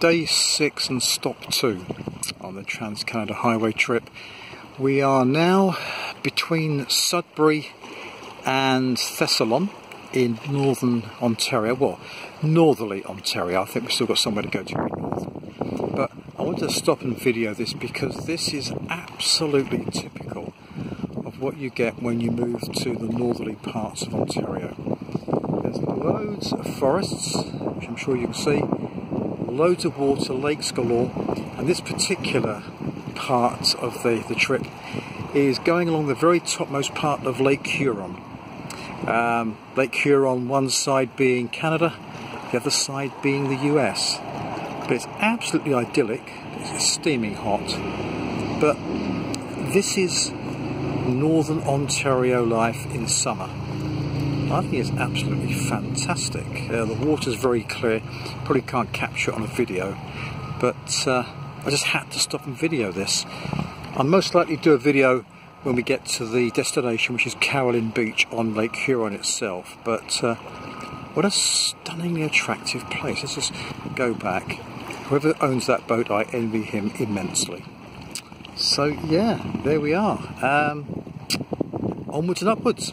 day six and stop two on the Trans Canada Highway trip. We are now between Sudbury and Thessalon in northern Ontario. Well, northerly Ontario. I think we've still got somewhere to go to. But I want to stop and video this because this is absolutely typical of what you get when you move to the northerly parts of Ontario. There's loads of forests, which I'm sure you can see, loads of water, lakes galore, and this particular part of the, the trip is going along the very topmost part of Lake Huron. Um, Lake Huron, one side being Canada, the other side being the US. But it's absolutely idyllic, it's steaming hot. But this is northern Ontario life in summer. I think it's absolutely fantastic. Uh, the water's very clear, probably can't capture it on a video, but uh, I just had to stop and video this. I'll most likely do a video when we get to the destination, which is Caroline Beach on Lake Huron itself. But uh, what a stunningly attractive place. Let's just go back. Whoever owns that boat, I envy him immensely. So yeah, there we are. Um, onwards and upwards.